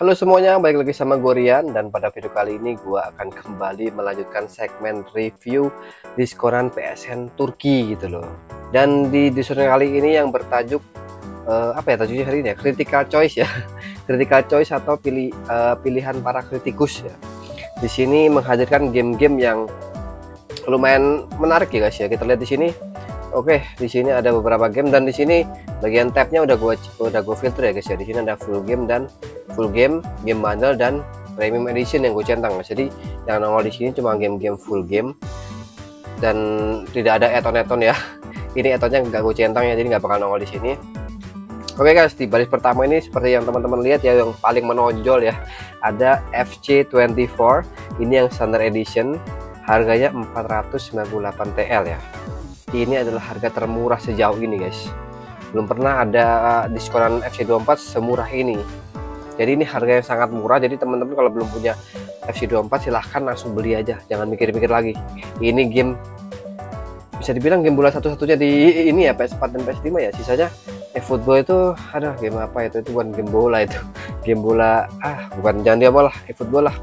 Halo semuanya, balik lagi sama gue Rian dan pada video kali ini gue akan kembali melanjutkan segmen review diskonan PSN Turki gitu loh. Dan di diskon kali ini yang bertajuk uh, apa ya tajuknya hari ini ya? Critical Choice ya. Critical Choice atau pilih uh, pilihan para kritikus ya. Di sini menghadirkan game-game yang lumayan menarik ya guys ya. Kita lihat di sini. Oke, di sini ada beberapa game dan di sini bagian tabnya udah gue udah gue filter ya guys ya. Di sini ada full game dan full game, game bundle dan premium edition yang gue centang guys. Jadi yang nongol di sini cuma game-game full game dan tidak ada add-on ya. Ini add-onnya nggak gue centang ya, jadi nggak bakal nongol di sini. Oke guys, di baris pertama ini seperti yang teman-teman lihat ya yang paling menonjol ya. Ada FC24. Ini yang standard edition. Harganya 498 TL ya ini adalah harga termurah sejauh ini guys. Belum pernah ada diskonan FC24 semurah ini. Jadi ini harga yang sangat murah. Jadi teman-teman kalau belum punya FC24 silahkan langsung beli aja. Jangan mikir-mikir lagi. Ini game bisa dibilang game bola satu-satunya di ini ya PS4 dan PS5 ya. Sisanya eFootball itu ada game apa itu? Itu bukan game bola itu. Game bola ah bukan jangan dia malah eFootball lah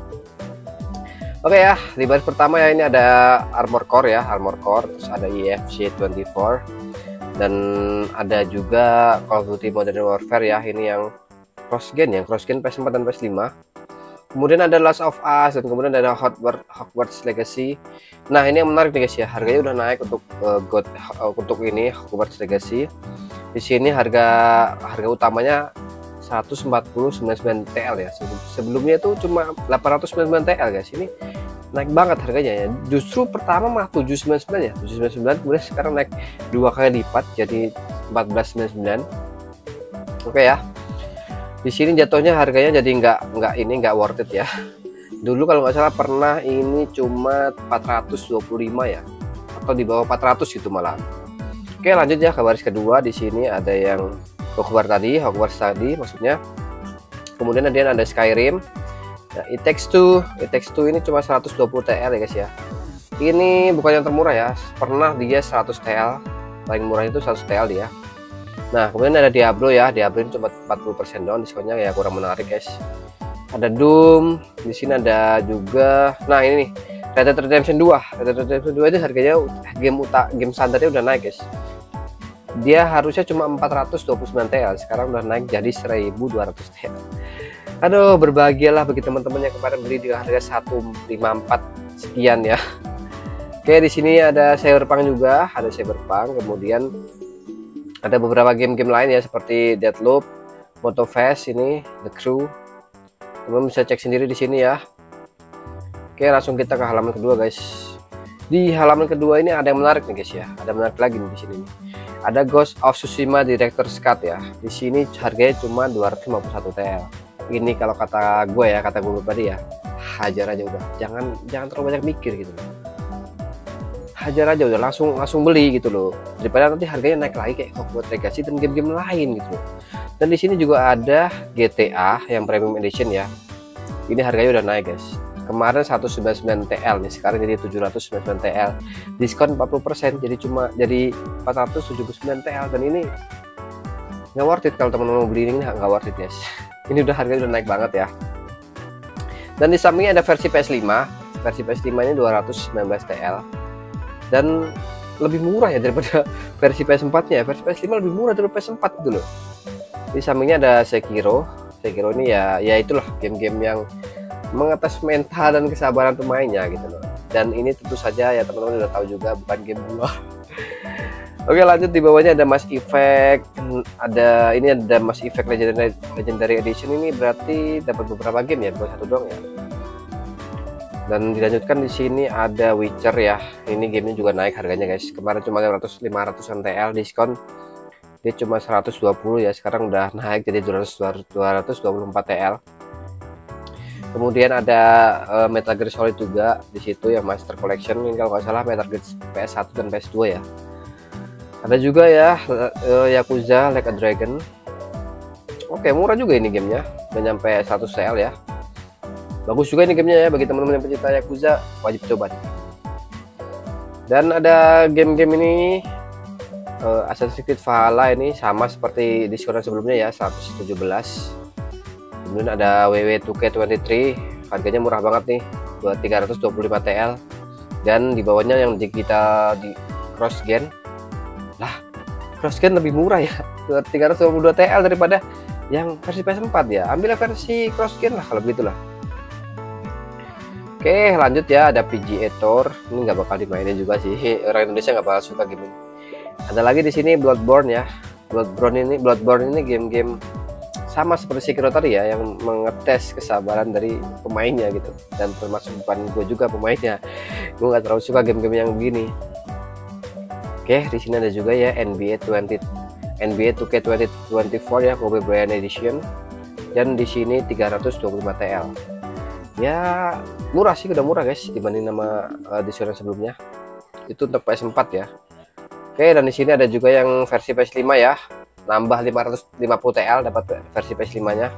Oke ya, di baris pertama ya ini ada Armor Core ya, Armor Core, terus ada EFC 24 dan ada juga Call of Duty Modern Warfare ya, ini yang cross gen ya, cross gen PS4 dan PS5. Kemudian ada Last of Us dan kemudian ada Hogwarts, Hogwarts Legacy. Nah, ini yang menarik nih guys ya, harganya udah naik untuk uh, God uh, untuk ini Hogwarts Legacy. Di sini harga harga utamanya 149 TL ya. Sebelumnya itu cuma 899 TL guys. Ini naik banget harganya ya. Justru pertama mah 799 ya. 799 kemudian sekarang naik dua kali lipat jadi 1499 oke ya. Di sini jatuhnya harganya jadi nggak nggak ini nggak worth it ya. Dulu kalau nggak salah pernah ini cuma 425 ya. Atau di bawah 400 gitu malah oke lanjut ya ke baris kedua. Di sini ada yang Hogwarts tadi Hogwarts tadi maksudnya kemudian ada ada Skyrim Nah, it takes two, it takes two ini cuma 120 TL ya guys ya. Ini bukan yang termurah ya. Pernah dia 100 TL. Paling murah itu 100 TL dia. Nah, kemudian ada Diablo ya. Diablo ini cuma 40% doang diskonnya ya kurang menarik guys. Ada Doom, di sini ada juga nah ini nih Red Dead Redemption 2. Red Dead Redemption 2 itu harganya game utak game standarnya udah naik guys. Dia harusnya cuma 429 TL, sekarang udah naik jadi 1200 TL. Aduh berbahagialah bagi teman-teman yang kemarin beli di harga 154 sekian ya. Oke di sini ada cyberpunk juga ada cyberpunk kemudian ada beberapa game-game lain ya seperti Deadloop Motofest ini The Crew. Teman bisa cek sendiri di sini ya. Oke langsung kita ke halaman kedua guys. Di halaman kedua ini ada yang menarik nih guys ya. Ada menarik lagi nih di sini ada Ghost of Tsushima Director's Cut ya. Di sini harganya cuma 251 TL. Ini kalau kata gue ya kata gue tadi ya hajar aja udah. Jangan jangan terlalu banyak mikir gitu. Hajar aja udah langsung langsung beli gitu loh. Daripada nanti harganya naik lagi kayak Hogwarts Legacy dan game-game lain gitu loh. Dan di sini juga ada GTA yang premium edition ya. Ini harganya udah naik guys kemarin 199 TL nih sekarang jadi 799 TL diskon 40% jadi cuma jadi 479 TL dan ini nggak worth it kalau teman-teman mau beli ini nggak worth it guys. Ini udah harga udah naik banget ya. Dan di sampingnya ada versi PS5 versi PS5 ini 219 TL dan lebih murah ya daripada versi PS4 nya versi PS5 lebih murah dari PS4 gitu loh. Di sampingnya ada Sekiro. Sekiro ini ya ya itulah game-game yang mengatas mental dan kesabaran pemainnya gitu loh. Dan ini tentu saja ya teman-teman udah tahu juga bukan game buah Oke lanjut. Di bawahnya ada Mass Effect ada ini ada Mass Effect Legendary, Legendary Edition. Ini berarti dapat beberapa game ya? Bukan satu doang ya? Dan dilanjutkan di sini ada Witcher ya. Ini gamenya juga naik harganya guys. Kemarin cuma 500 500 TL diskon. Dia cuma 120 ya. Sekarang udah naik jadi 200 224 TL kemudian ada uh, Metal Gear Solid juga di situ yang Master Collection ini kalau nggak salah Metal Gear PS1 dan PS2 ya. Ada juga ya uh, Yakuza Like a Dragon. Oke murah juga ini gamenya. Udah nyampe 100 TL ya. Bagus juga ini gamenya ya bagi teman-teman yang pecinta Yakuza wajib coba. Dan ada game-game ini uh, Assassin's Creed Valhalla ini sama seperti diskon sebelumnya ya 117 kemudian ada WW2K23 harganya murah banget nih buat 325 TL dan di bawahnya yang di kita di cross gen. Lah cross gen lebih murah ya 322 TL daripada yang versi PS4 ya. Ambil versi cross gen lah kalau begitulah Oke lanjut ya ada PGA Tour ini nggak bakal dimainin juga sih. Orang Indonesia nggak bakal suka game ini ada lagi di sini Bloodborne ya. Bloodborne ini Bloodborne ini game-game sama seperti Sekiro tadi ya yang mengetes kesabaran dari pemainnya gitu. Dan termasuk bukan gue juga pemainnya. Gue nggak terlalu suka game-game yang begini. Oke di sini ada juga ya NBA 20 NBA 2K2024 ya Kobe Bryant Edition. Dan di sini 325 TL ya murah sih udah murah guys dibanding nama uh, diskon sebelumnya. Itu untuk PS4 ya. Oke dan di sini ada juga yang versi PS5 ya nambah 550 TL dapat versi PS5 nya.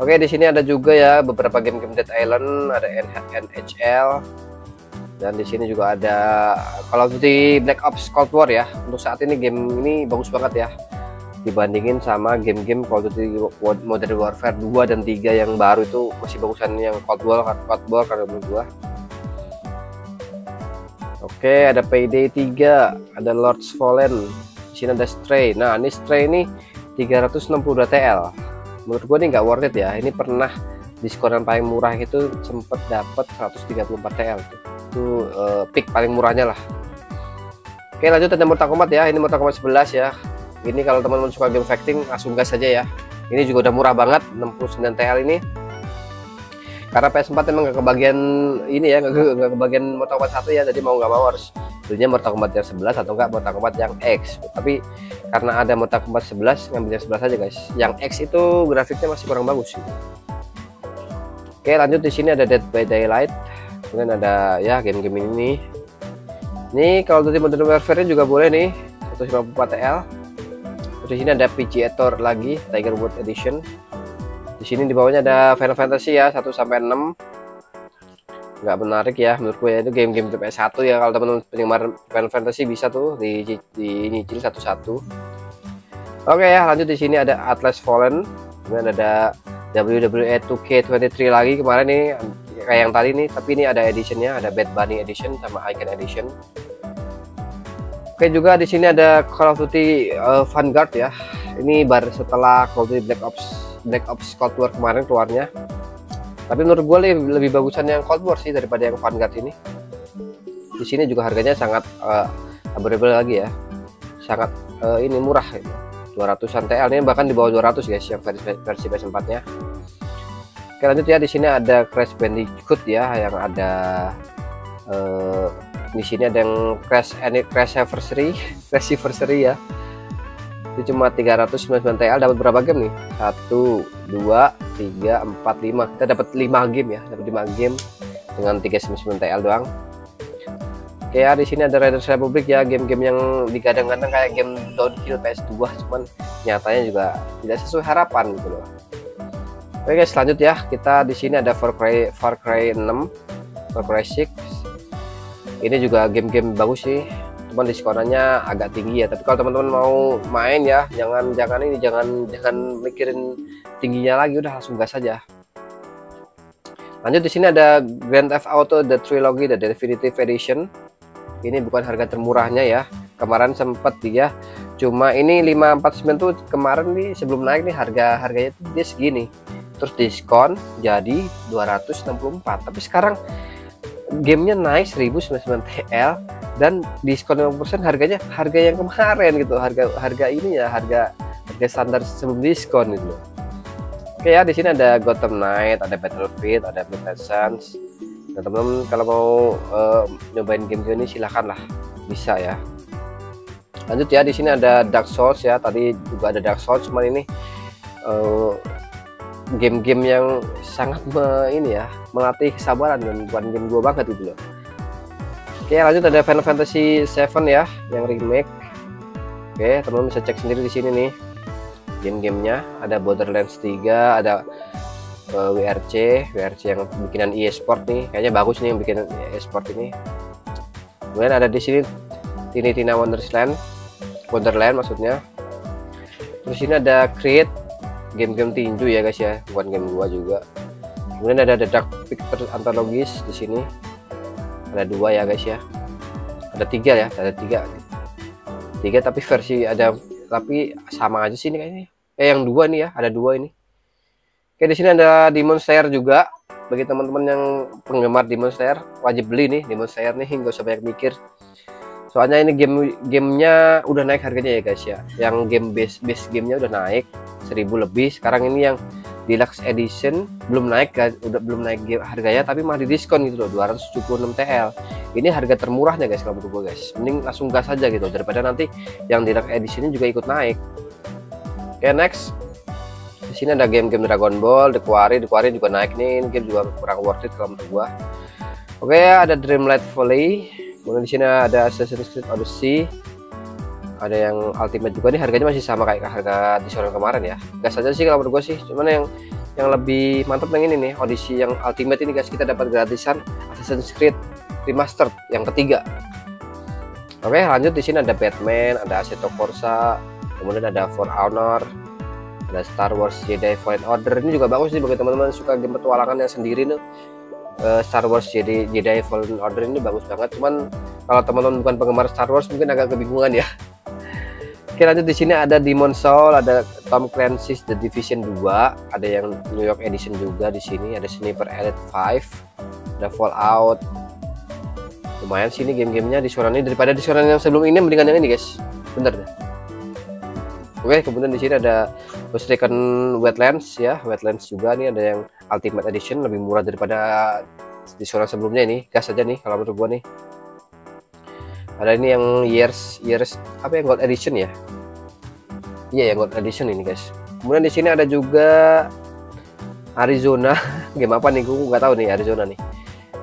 Oke di sini ada juga ya beberapa game-game Dead Island ada NHL dan di sini juga ada kalau di Black Ops Cold War ya untuk saat ini game ini bagus banget ya. Dibandingin sama game-game Call of Duty Modern Warfare 2 dan 3 yang baru itu masih bagusan yang Cold War Cold War kalau menurut gua. Oke, ada Payday 3, ada Lord's Fallen, sini ada Stray. Nah, ini Stray ini 362 TL. Menurut gua ini nggak worth it ya. Ini pernah diskonan paling murah itu sempet dapat 134 TL tuh. Itu uh, peak paling murahnya lah. Oke, lanjut ada Mortal Kombat ya. Ini Mortal Kombat 11 ya ini kalau teman-teman suka game fighting langsung gas saja ya ini juga udah murah banget 69 TL ini karena PS4 emang gak kebagian ini ya gak, kebagian Mortal Kombat 1 ya jadi mau nggak mau harus belinya Mortal Kombat yang 11 atau enggak Mortal Kombat yang X. Tapi karena ada Mortal Kombat 11 ngambil yang 11 aja guys. Yang X itu grafiknya masih kurang bagus sih. Oke lanjut di sini ada Dead by Daylight kemudian ada ya game-game ini. Ini kalau dari Modern Warfare juga boleh nih 154 TL di sini ada Tour lagi Tiger Wood Edition di sini di bawahnya ada Final Fantasy ya 1 sampai 6 nggak menarik ya menurut gue itu game-game PS1 ya. Kalau teman-teman penggemar Final Fantasy bisa tuh di, di nyicil satu-satu. Oke ya lanjut di sini ada Atlas Fallen. Kemudian ada WWE 2K23 lagi kemarin nih kayak yang tadi nih. Tapi ini ada editionnya ada Bad Bunny Edition sama Icon Edition Oke juga di sini ada Call of Duty uh, Vanguard ya. Ini baru setelah Call of Duty Black Ops Black Ops Cold War kemarin keluarnya. Tapi menurut gue lebih, lebih bagusan yang Cold War sih daripada yang Vanguard ini. Di sini juga harganya sangat uh, available lagi ya. Sangat uh, ini murah gitu. 200-an TL ini bahkan di bawah 200 guys yang versi, versi PS4-nya. Oke lanjut ya di sini ada Crash Bandicoot ya yang ada uh, di sini ada yang crash any crash anniversary crash anniversary ya. Itu cuma 399 TL dapat berapa game nih? 1 2 3 4 5 kita dapat 5 game ya dapat 5 game dengan 399 TL doang. Oke ya di sini ada Raiders Republic ya game-game yang digadang-gadang kayak game downhill PS2 cuman nyatanya juga tidak sesuai harapan gitu loh. Oke guys lanjut ya. Kita di sini ada Far Cry Far Cry 6 Far Cry 6 ini juga game-game bagus sih. Cuman diskonannya agak tinggi ya. Tapi kalau teman-teman mau main ya jangan jangan ini jangan jangan mikirin tingginya lagi. Udah langsung gas saja lanjut di sini ada Grand Theft Auto The Trilogy The Definitive Edition. Ini bukan harga termurahnya ya. Kemarin sempat dia. Cuma ini 549 tuh kemarin nih sebelum naik nih harga harganya tuh dia segini. Terus diskon jadi 264 tapi sekarang gamenya naik 1099 TL dan diskon 50% harganya harga yang kemarin gitu harga harga ini ya harga harga standar sebelum diskon gitu oke ya di sini ada Gotham Knight ada Battlefield ada Midnight Suns nah teman-teman kalau mau uh, nyobain game ini silahkan lah. Bisa ya. Lanjut ya di sini ada Dark Souls ya. Tadi juga ada Dark Souls cuman ini uh, game-game yang sangat me, ini ya melatih kesabaran dan bukan game gua banget gitu loh. Oke lanjut ada Final Fantasy 7 ya yang remake. Oke teman-teman bisa cek sendiri di sini nih game-gamenya. Ada Borderlands 3 ada uh, eh, WRC WRC yang bikinan EA Sport nih. Kayaknya bagus nih yang bikin EA Sport ini. Kemudian ada di sini Tiny Tina Wonderland Wonderland maksudnya. Terus ini ada Create game-game tinju ya guys ya. Bukan game gua juga. Kemudian ada The Dark Picture antologis di sini. Ada dua ya guys ya. Ada tiga ya ada tiga. Tiga tapi versi ada tapi sama aja sih ini kayaknya. Eh yang dua nih ya ada dua ini. Oke di sini ada Demon Slayer juga. Bagi teman-teman yang penggemar Demon Slayer wajib beli nih Demon Slayer nih. Nggak usah mikir soalnya ini game gamenya udah naik harganya ya guys ya. Yang game base base gamenya udah naik 1000 lebih. Sekarang ini yang deluxe edition belum naik udah belum naik harganya tapi masih diskon gitu loh 276 TL ini harga termurahnya guys kalau menurut gue guys. Mending langsung gas aja gitu daripada nanti yang deluxe edition juga ikut naik. Oke okay, next. Di sini ada game-game Dragon Ball, The Quarry, The Quarry juga naik nih, game juga kurang worth it kalau menurut gua. Oke, ada Dreamlight Valley, kemudian di sini ada Assassin's Creed Odyssey. Ada yang Ultimate juga nih harganya masih sama kayak harga di sore kemarin ya. Gas aja sih kalau menurut gue sih cuman yang yang lebih mantap yang ini nih Odyssey yang Ultimate ini guys. Kita dapat gratisan Assassin's Creed Remastered yang ketiga. Oke lanjut di sini ada Batman ada Assetto Corsa kemudian ada For Honor ada Star Wars Jedi Fallen Order. Ini juga bagus sih bagi teman-teman suka game petualangan yang sendiri nih uh, Star Wars jadi Jedi Fallen Order ini bagus banget cuman kalau teman-teman bukan penggemar Star Wars mungkin agak kebingungan ya Oke lanjut di sini ada Demon Soul, ada Tom Clancy's The Division 2, ada yang New York Edition juga di sini, ada Sniper Elite 5, ada Fallout. Lumayan sih ini game-gamenya di ini daripada di yang sebelum ini mendingan yang ini guys. Bentar deh. Oke, kemudian di sini ada Ghost Recon Wetlands ya, Wetlands juga nih ada yang Ultimate Edition lebih murah daripada di suara sebelumnya ini. Gas aja nih kalau menurut gua nih. Ada ini yang years years apa yang gold edition ya? Iya yang gold edition ini guys. Kemudian di sini ada juga Arizona. Game apa nih? Gua nggak tahu nih Arizona nih.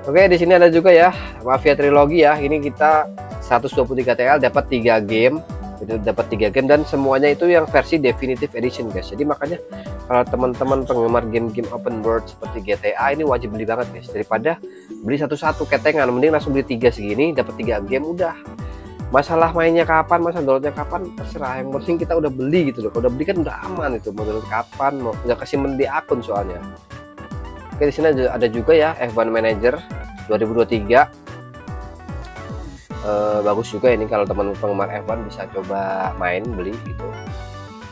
Oke di sini ada juga ya Mafia Trilogy ya. Ini kita 123 TL dapat 3 game itu dapat tiga game dan semuanya itu yang versi definitive edition guys. Jadi makanya kalau teman-teman penggemar game-game open world seperti GTA ini wajib beli banget guys. Daripada beli satu-satu ketengan mending langsung beli tiga segini dapat tiga game udah. Masalah mainnya kapan masa downloadnya kapan terserah. Yang penting kita udah beli gitu loh. Udah beli kan udah aman itu. Mau download kapan mau nggak kasih mendi akun soalnya. Oke di sini ada juga ya F1 Manager 2023 uh, bagus juga ini kalau teman penggemar F1 bisa coba main beli gitu.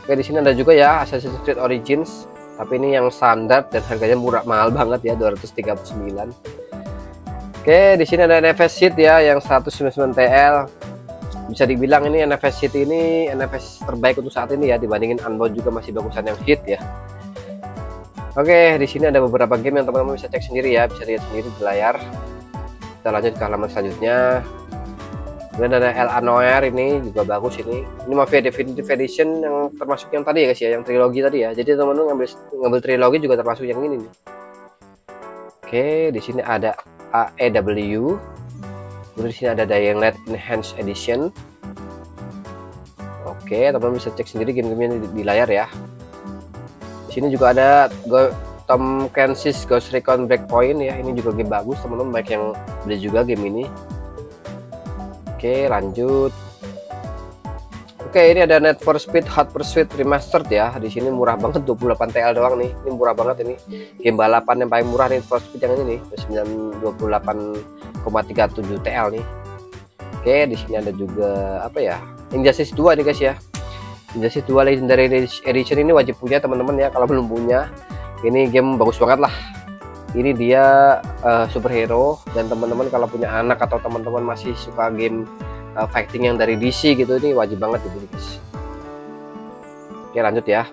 Oke di sini ada juga ya Assassin's Creed Origins. Tapi ini yang standar dan harganya murah mahal banget ya 239 oke di sini ada NFS Seat ya yang 199 TL bisa dibilang ini NFS Seat ini NFS terbaik untuk saat ini ya dibandingin Unbound juga masih bagusan yang hit ya. Oke, di sini ada beberapa game yang teman-teman bisa cek sendiri ya, bisa lihat sendiri di layar. Kita lanjut ke halaman selanjutnya kemudian ada El Anoer ini juga bagus ini. Ini Mafia Definitive Edition yang termasuk yang tadi ya guys ya yang trilogi tadi ya. Jadi teman-teman ngambil ngambil trilogi juga termasuk yang ini nih. Oke di sini ada AEW kemudian di sini ada Dying Light Enhanced Edition. Oke teman-teman bisa cek sendiri game-gamenya di, di layar ya. Di sini juga ada Go Tom Clancy's Ghost Recon Breakpoint ya. Ini juga game bagus teman-teman. Baik yang beli juga game ini Oke lanjut. Oke ini ada Net for Speed Hot Pursuit Remastered ya. Di sini murah banget 28 TL doang nih. Ini murah banget ini. Game balapan yang paling murah nih for Speed yang ini nih 928,37 TL nih. Oke di sini ada juga apa ya Injustice 2 nih guys ya. Injustice 2 Legendary Edition ini wajib punya teman-teman ya kalau belum punya. Ini game bagus banget lah ini dia uh, superhero dan teman-teman kalau punya anak atau teman-teman masih suka game uh, fighting yang dari DC gitu ini wajib banget itu guys. Oke lanjut ya.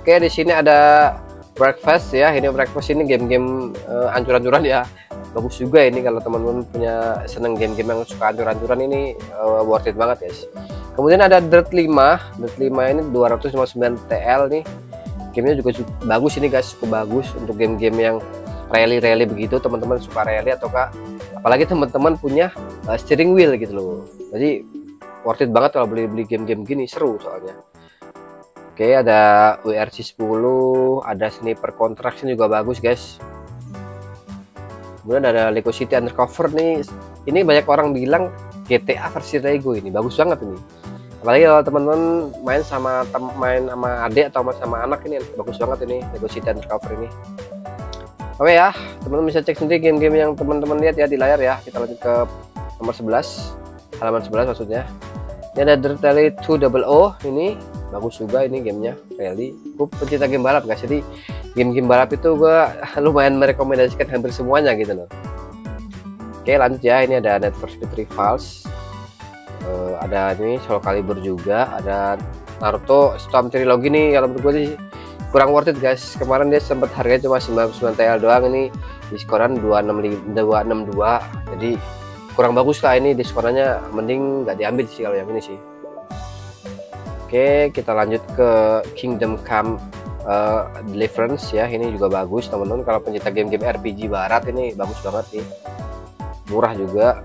Oke di sini ada breakfast ya. Ini breakfast ini game-game uh, ancur-ancuran ya. Bagus juga ini kalau teman-teman punya seneng game-game yang suka ancur-ancuran ini uh, worth it banget guys. Kemudian ada Dirt 5 Dirt 5 ini 259 TL nih gamenya juga bagus ini guys. Cukup bagus untuk game-game yang rally-rally begitu. Teman-teman suka rally atau kak apalagi teman-teman punya uh, steering wheel gitu loh. Jadi worth it banget kalau beli-beli game-game gini. Seru soalnya. Oke ada WRC 10 ada sniper contraction juga bagus guys. Kemudian ada Lego City Undercover nih. Ini banyak orang bilang GTA versi Lego ini. Bagus banget ini apalagi kalau teman-teman main sama tem main sama adik atau sama anak ini bagus banget ini negosi dan recover ini. Oke ya teman-teman bisa cek sendiri game-game yang teman-teman lihat ya di layar ya. Kita lanjut ke nomor 11 halaman 11 maksudnya. Ini ada Dirt Rally 2 O ini bagus juga ini gamenya rally. Gue pencinta game balap guys jadi game-game balap itu gue lumayan merekomendasikan hampir semuanya gitu loh. Oke lanjut ya ini ada Net for Speed Rivals uh, ada ini Soul Calibur juga ada Naruto Storm Trilogy nih kalau menurut gue sih kurang worth it guys. Kemarin dia sempat harganya cuma 99 TL doang ini diskonan 265 262 jadi kurang bagus lah ini diskonannya mending nggak diambil sih kalau yang ini sih. Oke kita lanjut ke Kingdom Come uh, Deliverance ya. Ini juga bagus teman-teman. Kalau pencinta game-game RPG barat ini bagus banget nih murah juga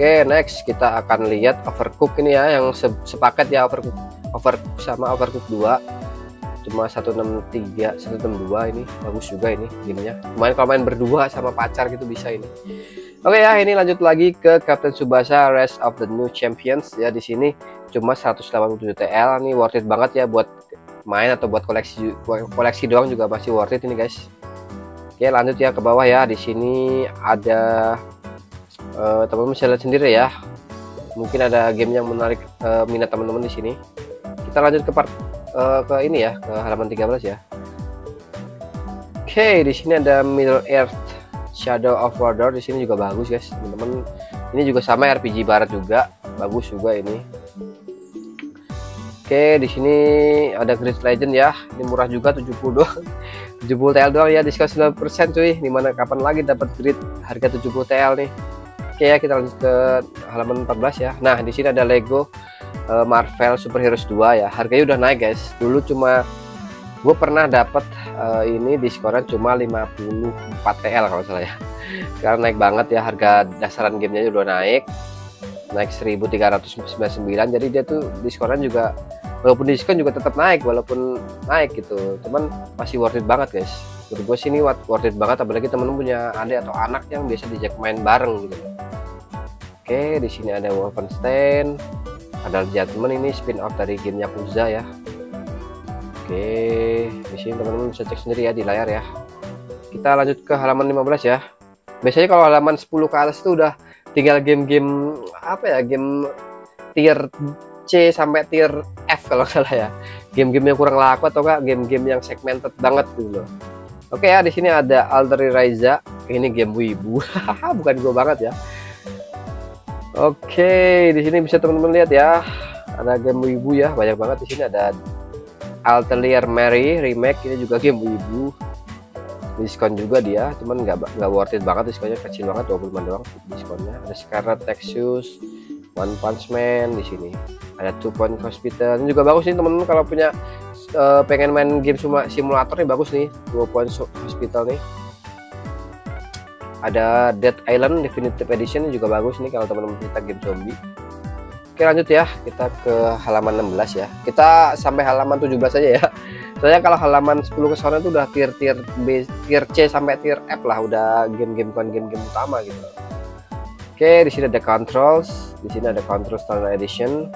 Oke, next kita akan lihat Overcook ini ya yang se sepaket ya Overcook Overcook sama Overcook 2. Cuma 163, 162 ini bagus juga ini gamenya. Main kalau main berdua sama pacar gitu bisa ini. Oke ya, ini lanjut lagi ke Captain Subasa Rest of the New Champions ya di sini cuma 187 TL nih worth it banget ya buat main atau buat koleksi koleksi doang juga masih worth it ini guys. Oke, lanjut ya ke bawah ya. Di sini ada uh, teman-teman bisa lihat sendiri ya mungkin ada game yang menarik uh, minat teman-teman di sini kita lanjut ke part uh, ke ini ya ke halaman 13 ya oke okay, di sini ada Middle Earth Shadow of War di sini juga bagus guys teman-teman ini juga sama RPG barat juga bagus juga ini Oke, di sini ada Grid Legend ya. Ini murah juga 70 doang. 70 TL doang ya, diskon 9% cuy. Di mana kapan lagi dapat Grid harga 70 TL nih. Oke ya kita lanjut ke halaman 14 ya. Nah di sini ada Lego uh, Marvel Super Heroes 2 ya. Harganya udah naik guys. Dulu cuma gue pernah dapat uh, ini diskonan cuma 54 TL kalau salah ya. Sekarang naik banget ya harga dasaran gamenya udah naik naik 1399 jadi dia tuh diskonan juga walaupun diskon juga tetap naik walaupun naik gitu cuman masih worth it banget guys menurut gue sih ini worth it banget apalagi temen punya adik atau anak yang biasa diajak main bareng gitu Oke, di sini ada Wolfenstein, ada Judgment ini spin off dari game Yakuza ya. Oke, di sini teman-teman bisa cek sendiri ya di layar ya. Kita lanjut ke halaman 15 ya. Biasanya kalau halaman 10 ke atas itu udah tinggal game-game apa ya, game tier C sampai tier F kalau salah ya. Game-game yang kurang laku atau enggak game-game yang segmented banget gitu loh. Oke ya, di sini ada Alter Ryza. Ini game wibu. Bukan gue banget ya Oke, di sini bisa teman-teman lihat ya. Ada game wibu ya, banyak banget di sini ada Altelier Mary remake ini juga game wibu. Diskon juga dia, cuman nggak nggak worth it banget diskonnya kecil banget 25 doang diskonnya. Ada Scarlet Texas, One Punch Man di sini. Ada Two Point Hospital. Ini juga bagus nih teman-teman kalau punya uh, pengen main game simulator nih bagus nih. Two Point Hospital nih ada Dead Island Definitive Edition juga bagus nih kalau teman-teman kita game zombie. Oke lanjut ya. Kita ke halaman 16 ya. Kita sampai halaman 17 aja ya. Soalnya kalau halaman 10 ke sana itu udah tier tier B tier C sampai tier F lah. Udah game-game bukan game-game utama gitu. Oke di sini ada controls. Di sini ada control standard edition.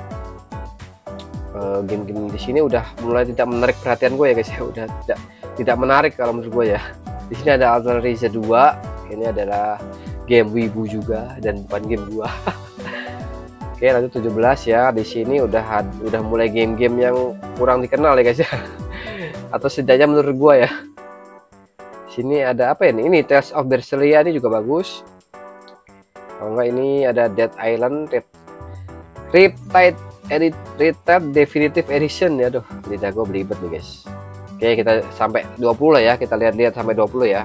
Eh, game-game di sini udah mulai tidak menarik perhatian gue ya guys ya. Udah tidak tidak menarik kalau menurut gue ya. Di sini ada Alter Reza 2 ini adalah game Wibu juga dan bukan game gua. Oke lanjut 17 ya. Di sini udah udah mulai game-game yang kurang dikenal ya guys ya. Atau setidaknya menurut gua ya. Sini ada apa ya ini Tales of Berseria ini juga bagus. Kalau enggak ini ada Dead Island Riptide Edit Riptide Definitive Edition ya tuh lidah gue belibet nih guys. Oke kita sampai 20 lah ya. Kita lihat-lihat sampai 20 ya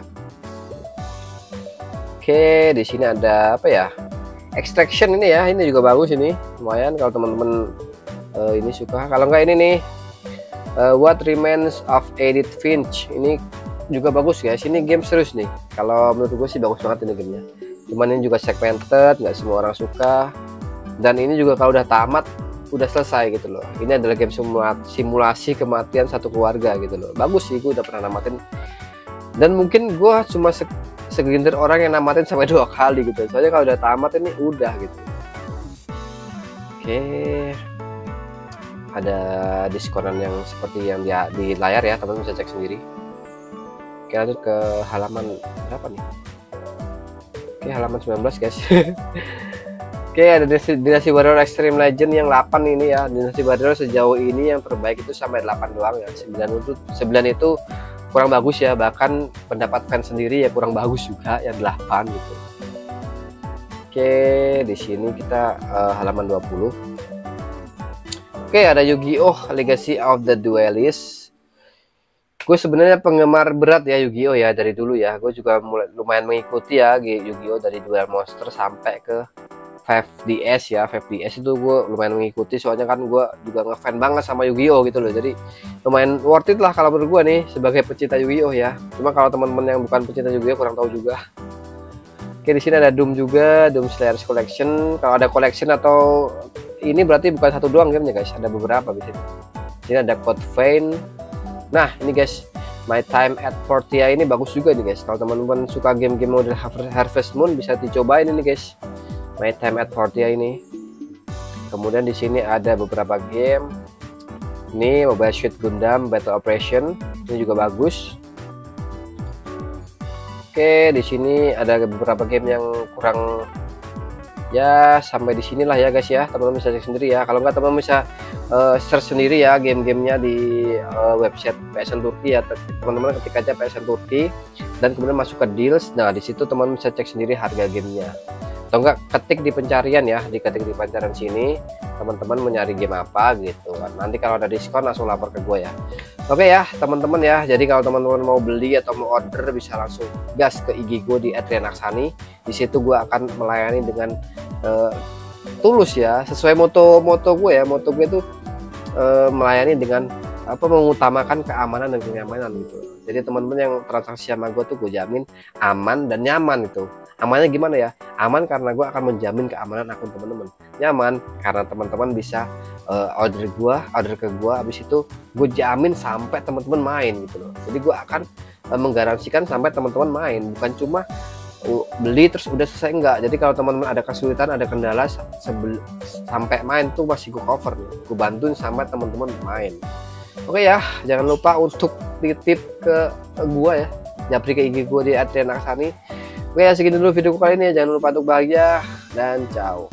Oke, di sini ada apa ya? Extraction ini ya, ini juga bagus ini. Lumayan kalau teman-teman uh, ini suka. Kalau enggak ini nih uh, What Remains of Edith Finch. Ini juga bagus guys. Ini game serius nih. Kalau menurut gue sih bagus banget ini gamenya. Cuman ini juga segmented, nggak semua orang suka. Dan ini juga kalau udah tamat udah selesai gitu loh. Ini adalah game simulasi kematian satu keluarga gitu loh. Bagus sih, gue udah pernah namatin. Dan mungkin gue cuma segelintir orang yang namatin sampai dua kali gitu. Soalnya kalau udah tamat ini udah gitu. Oke. Ada diskonan yang seperti yang dia di layar ya teman-teman bisa cek sendiri. Oke lanjut ke halaman berapa nih? Oke halaman 19 guys. Oke ada dinasti warrior extreme legend yang 8 ini ya. Dinasti warrior sejauh ini yang terbaik itu sampai 8 doang ya. 9 itu 9 itu kurang bagus ya bahkan pendapat fans sendiri ya kurang bagus juga ya 8 gitu. Oke di sini kita uh, halaman 20 Oke ada Yu-Gi-Oh! Legacy of the Duelist. Gue sebenarnya penggemar berat ya Yu-Gi-Oh! Ya dari dulu ya. Gue juga mulai lumayan mengikuti ya Yu-Gi-Oh! Dari duel monster sampai ke 5DS ya 5DS itu gue lumayan mengikuti soalnya kan gue juga ngefan banget sama Yu-Gi-Oh gitu loh. Jadi lumayan worth it lah kalau menurut gue nih sebagai pecinta Yu-Gi-Oh ya. Cuma kalau teman-teman yang bukan pecinta Yu-Gi-Oh kurang tahu juga. Oke di sini ada Doom juga Doom Slayers Collection. Kalau ada collection atau ini berarti bukan satu doang gamenya guys? Ada beberapa di sini. Ini ada Code Vein. Nah ini guys My Time at Portia ini bagus juga nih guys. Kalau teman-teman suka game-game model Harvest Moon bisa dicobain ini guys My Time at Fortia ini. Kemudian di sini ada beberapa game. Ini Mobile Suit Gundam Battle Operation. Ini juga bagus. Oke di sini ada beberapa game yang kurang ya sampai di sinilah ya guys ya. Teman-teman bisa cek sendiri ya. Kalau nggak teman-teman bisa uh, search sendiri ya game-gamenya di uh, website PSN Turki ya. Teman-teman ketik aja PSN Turki dan kemudian masuk ke deals. Nah di situ teman-teman bisa cek sendiri harga gamenya atau enggak ketik di pencarian ya diketik di pencarian sini teman-teman mencari game apa gitu kan. Nanti kalau ada diskon langsung lapor ke gue ya. Oke ya teman-teman ya jadi kalau teman-teman mau beli atau mau order bisa langsung gas ke IG gue di Adrian Aksani di situ gue akan melayani dengan uh, tulus ya sesuai moto-moto gue ya. Moto gue itu uh, melayani dengan apa mengutamakan keamanan dan kenyamanan gitu. Jadi teman-teman yang transaksi sama gue tuh gue jamin aman dan nyaman itu. Amannya gimana ya? Aman karena gue akan menjamin keamanan akun teman-teman. Nyaman karena teman-teman bisa uh, order gue order ke gue habis itu gue jamin sampai teman-teman main gitu loh. Jadi gue akan uh, menggaransikan sampai teman-teman main. Bukan cuma beli terus udah selesai enggak. Jadi kalau teman-teman ada kesulitan ada kendala sampai main tuh masih gue cover gue bantuin sampai teman-teman main oke ya jangan lupa untuk titip ke gue ya japri ke IG gue di Adrian Aksani Oke, segitu dulu video kali ini. Jangan lupa untuk bahagia dan ciao.